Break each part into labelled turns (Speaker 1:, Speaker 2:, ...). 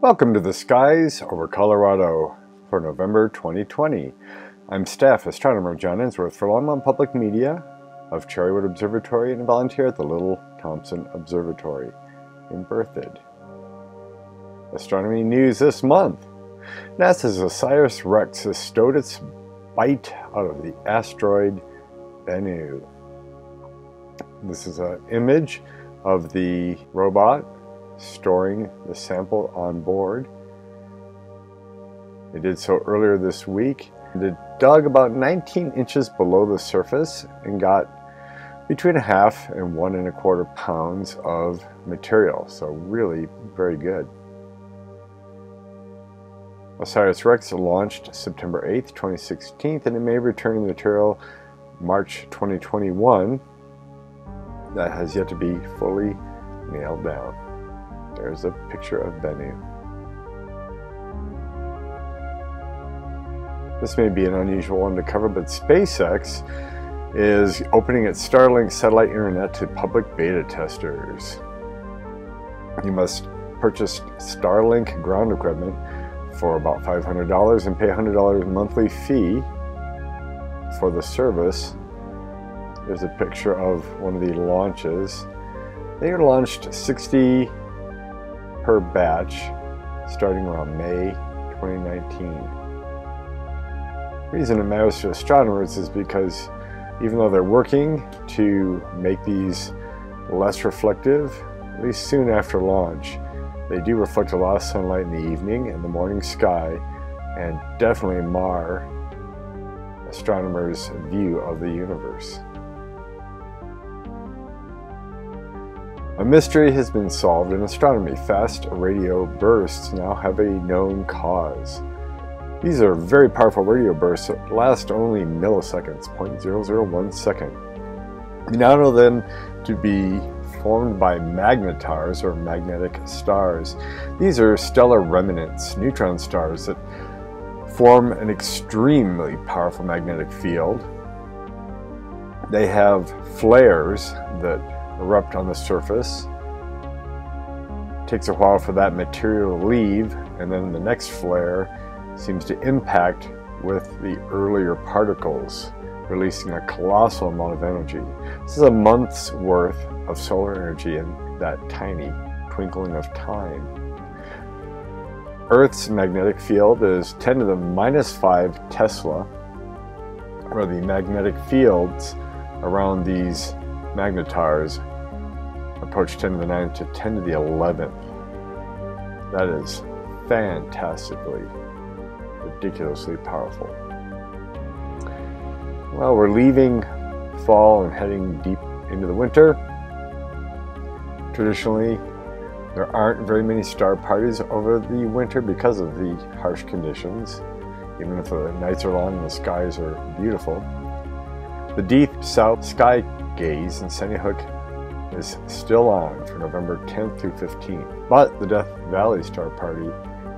Speaker 1: Welcome to the skies over Colorado for November 2020. I'm staff astronomer John Ensworth for Longmont Public Media of Cherrywood Observatory and a volunteer at the Little Thompson Observatory in Berthoud. Astronomy news this month. NASA's OSIRIS-REx has stowed its bite out of the asteroid Bennu. This is an image of the robot storing the sample on board. They did so earlier this week. It dug about 19 inches below the surface and got between a half and one and a quarter pounds of material. So really very good. OSIRIS-REx launched September 8th, 2016, and it may return material March 2021 that has yet to be fully nailed down. There's a picture of Bennu. This may be an unusual one to cover, but SpaceX is opening its Starlink satellite internet to public beta testers. You must purchase Starlink ground equipment for about $500 and pay $100 monthly fee for the service. There's a picture of one of the launches. They launched 60 per batch starting around May 2019. The reason it matters to astronomers is because even though they're working to make these less reflective, at least soon after launch, they do reflect a lot of sunlight in the evening and the morning sky and definitely mar astronomers' view of the universe. A mystery has been solved in astronomy. Fast radio bursts now have a known cause. These are very powerful radio bursts that last only milliseconds, 0.001 second. We now know them to be formed by magnetars or magnetic stars. These are stellar remnants, neutron stars that form an extremely powerful magnetic field. They have flares that erupt on the surface. It takes a while for that material to leave, and then the next flare seems to impact with the earlier particles, releasing a colossal amount of energy. This is a month's worth of solar energy in that tiny twinkling of time. Earth's magnetic field is 10 to the minus 5 Tesla, where the magnetic fields around these magnetars approach 10 to the 9 to 10 to the 11th. That is fantastically, ridiculously powerful. Well, we're leaving fall and heading deep into the winter. Traditionally, there aren't very many star parties over the winter because of the harsh conditions, even if the nights are long and the skies are beautiful. The deep south sky gaze in Sandy Hook is still on for November 10th through 15th, but the Death Valley Star Party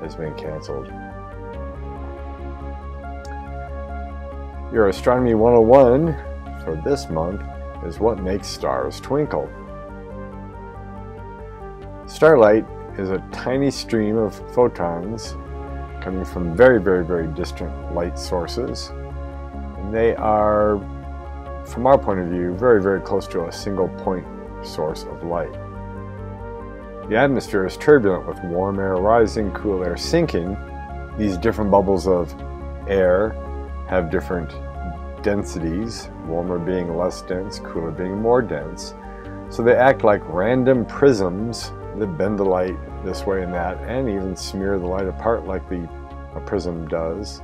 Speaker 1: has been canceled. Your Astronomy 101 for this month is what makes stars twinkle. Starlight is a tiny stream of photons coming from very, very, very distant light sources. And they are, from our point of view, very, very close to a single point source of light. The atmosphere is turbulent with warm air rising, cool air sinking. These different bubbles of air have different densities, warmer being less dense, cooler being more dense. So they act like random prisms that bend the light this way and that, and even smear the light apart like the a prism does,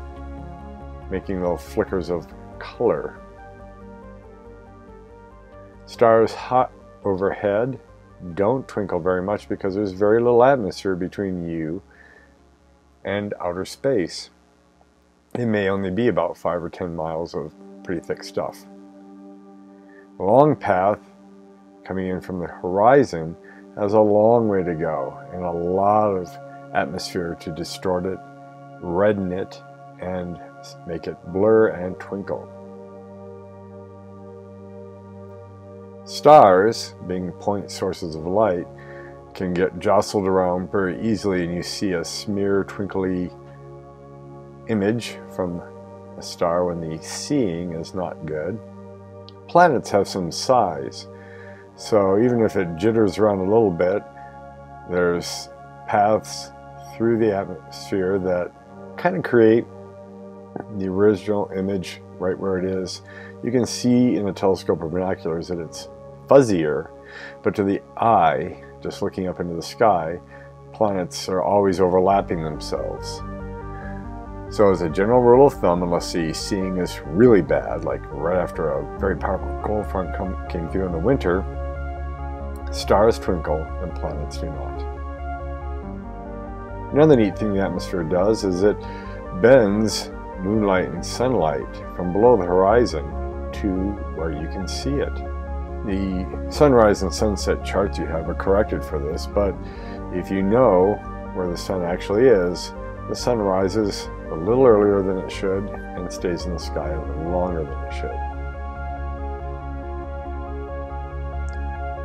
Speaker 1: making little flickers of color. Stars hot overhead don't twinkle very much because there's very little atmosphere between you and outer space. It may only be about 5 or 10 miles of pretty thick stuff. The long path coming in from the horizon has a long way to go and a lot of atmosphere to distort it, redden it, and make it blur and twinkle. Stars, being point sources of light, can get jostled around very easily and you see a smear twinkly image from a star when the seeing is not good. Planets have some size, so even if it jitters around a little bit, there's paths through the atmosphere that kind of create the original image right where it is. You can see in a telescope or binoculars that it's fuzzier, but to the eye, just looking up into the sky, planets are always overlapping themselves. So as a general rule of thumb, unless the seeing is really bad, like right after a very powerful cold front come, came through in the winter, stars twinkle and planets do not. Another neat thing the atmosphere does is it bends moonlight and sunlight from below the horizon to where you can see it. The sunrise and sunset charts you have are corrected for this, but if you know where the sun actually is, the sun rises a little earlier than it should and stays in the sky a little longer than it should.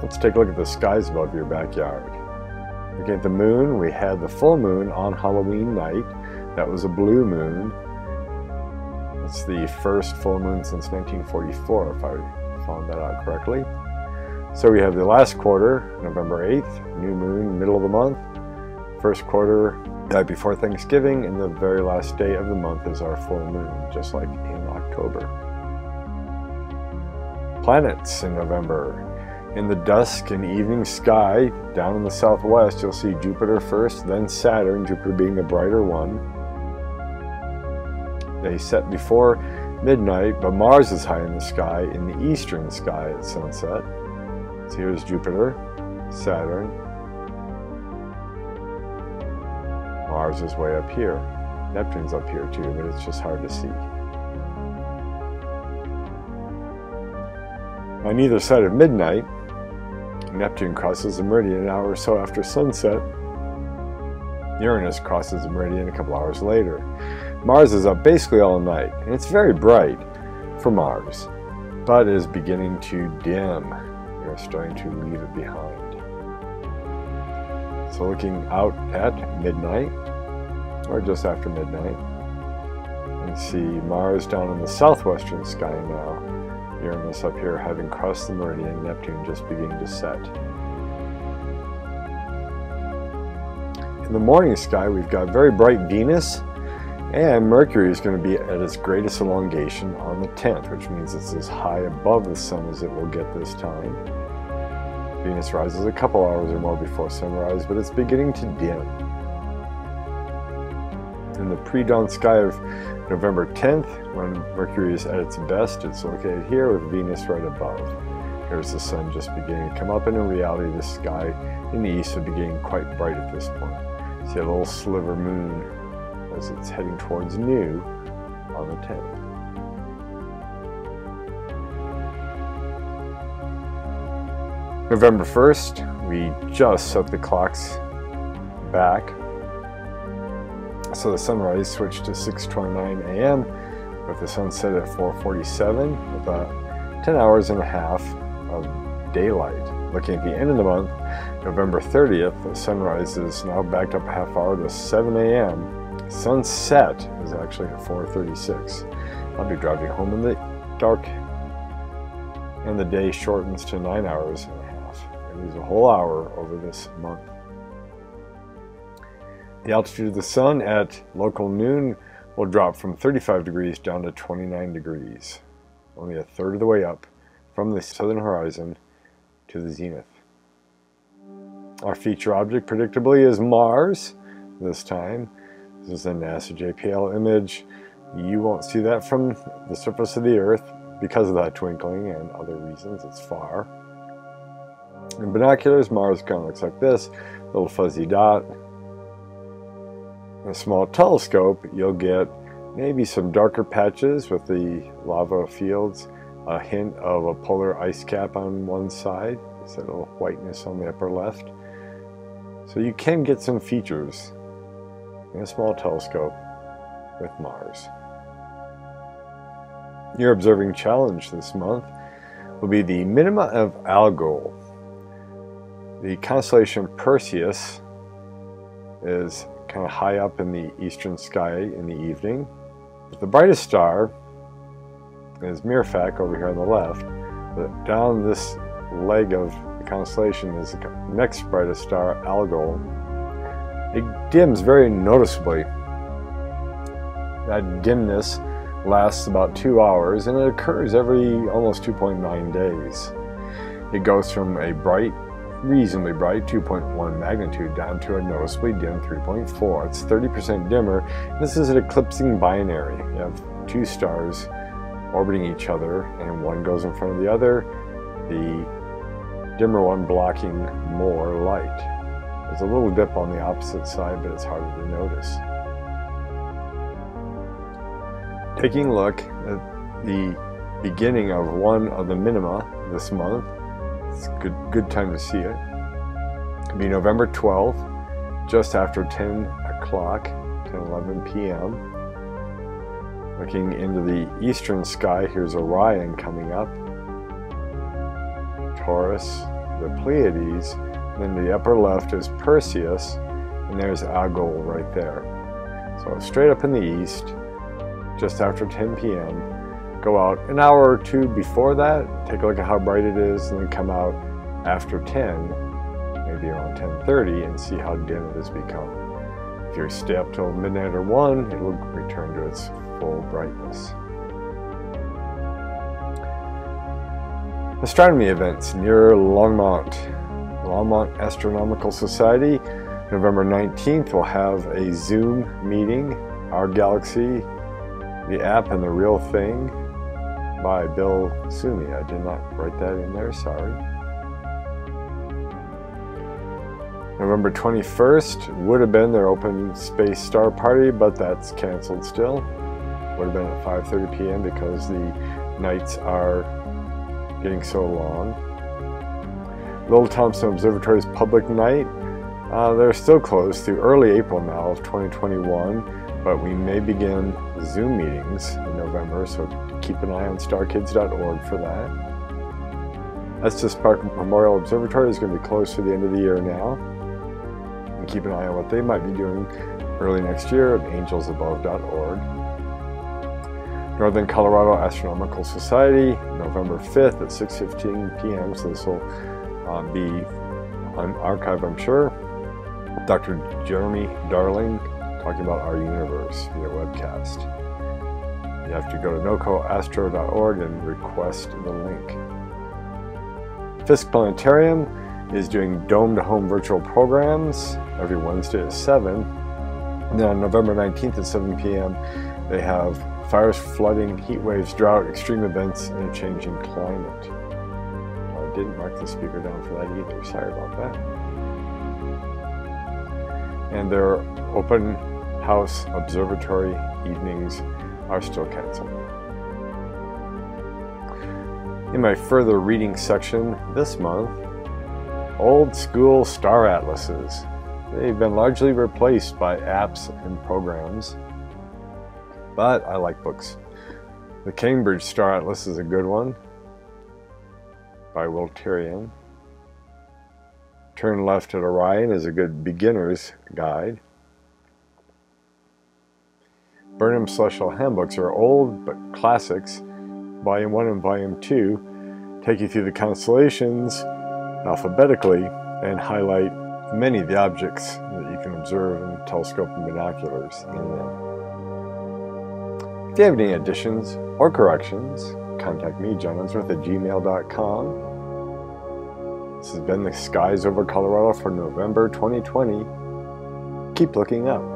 Speaker 1: Let's take a look at the skies above your backyard. Looking at the moon, we had the full moon on Halloween night. That was a blue moon. It's the first full moon since 1944, if I found that out correctly. So we have the last quarter, November 8th, new moon, middle of the month. First quarter, night before Thanksgiving, and the very last day of the month is our full moon, just like in October. Planets in November. In the dusk and evening sky, down in the southwest, you'll see Jupiter first, then Saturn, Jupiter being the brighter one. They set before midnight, but Mars is high in the sky in the eastern sky at sunset. So here's Jupiter, Saturn. Mars is way up here. Neptune's up here too, but it's just hard to see. On either side of midnight, Neptune crosses the meridian an hour or so after sunset. Uranus crosses the meridian a couple hours later. Mars is up basically all night, and it's very bright for Mars, but is beginning to dim. We're starting to leave it behind. So looking out at midnight, or just after midnight, you see Mars down in the southwestern sky now. Uranus up here having crossed the meridian, Neptune just beginning to set. In the morning sky, we've got very bright Venus, and Mercury is going to be at its greatest elongation on the 10th, which means it's as high above the Sun as it will get this time. Venus rises a couple hours or more before sunrise, but it's beginning to dim. In the pre-dawn sky of November 10th, when Mercury is at its best, it's located here with Venus right above. Here's the sun just beginning to come up, and in reality, the sky in the east is beginning quite bright at this point. See a little sliver moon as it's heading towards new on the 10th. November 1st, we just set the clocks back so the sunrise switched to 6.29 a.m. with the sunset at 4.47 with about 10 hours and a half of daylight. Looking at the end of the month, November 30th, the sunrise is now backed up a half hour to 7 a.m. Sunset is actually at 4.36. I'll be driving home in the dark and the day shortens to 9 hours and a half. I lose a whole hour over this month. The altitude of the sun at local noon will drop from 35 degrees down to 29 degrees, only a third of the way up from the southern horizon to the zenith. Our feature object, predictably, is Mars this time. This is a NASA JPL image. You won't see that from the surface of the Earth because of that twinkling and other reasons. It's far. In binoculars, Mars kind of looks like this little fuzzy dot In a small telescope, you'll get maybe some darker patches with the lava fields, a hint of a polar ice cap on one side, this little whiteness on the upper left. So you can get some features in a small telescope with Mars. Your observing challenge this month will be the minima of Algol. The constellation Perseus is kind of high up in the eastern sky in the evening. The brightest star is Mirfak over here on the left. But down this leg of the constellation is the next brightest star, Algol. It dims very noticeably. That dimness lasts about two hours and it occurs every almost 2.9 days. It goes from a bright, reasonably bright 2.1 magnitude down to a noticeably dim 3.4. It's 30% dimmer. This is an eclipsing binary. You have two stars orbiting each other and one goes in front of the other, the dimmer one blocking more light. There's a little dip on the opposite side, but it's harder to notice. Taking a look at the beginning of one of the minima this month, it's a good, good time to see it. It'll be November 12th, just after 10 o'clock, 10 11 p.m. Looking into the eastern sky, here's Orion coming up, Taurus, the Pleiades, then the upper left is Perseus, and there's Algol right there. So straight up in the east, just after 10 p.m. Go out an hour or two before that, take a look at how bright it is, and then come out after 10, maybe around 10.30, and see how dim it has become. If you stay up till midnight or 1, it will return to its full brightness. Astronomy events near Longmont. Longmont Astronomical Society, November 19th, will have a Zoom meeting, Our Galaxy, the app and the real thing by Bill Sumi. I did not write that in there, sorry. November 21st would have been their open space star party, but that's canceled still. Would have been at 5.30 p.m. because the nights are getting so long. Little Thompson Observatory's public night, uh, they're still closed through early April now of 2021 but we may begin Zoom meetings in November, so keep an eye on starkids.org for that. Estes Park Memorial Observatory is going to be closed for the end of the year now. And keep an eye on what they might be doing early next year at angelsabove.org. Northern Colorado Astronomical Society, November 5th at 6.15 p.m., so this will uh, be on archive, I'm sure. Dr. Jeremy Darling talking about our universe via webcast. You have to go to nocoastro.org and request the link. Fiske Planetarium is doing dome to home virtual programs every Wednesday at 7. And then on November 19th at 7 p.m., they have fires, flooding, heat waves, drought, extreme events, and a changing climate. Didn't mark the speaker down for that either. Sorry about that. And they're open House Observatory evenings are still canceled. In my further reading section this month, old school star atlases. They've been largely replaced by apps and programs, but I like books. The Cambridge Star Atlas is a good one by Wil Tirion. Turn Left at Orion is a good beginner's guide. Burnham Celestial Handbooks are old but classics. Volume 1 and Volume 2 take you through the constellations alphabetically and highlight many of the objects that you can observe in telescope and binoculars in them. If you have any additions or corrections, contact me, John Ensworth at gmail.com. This has been the Skies over Colorado for November 2020. Keep looking up.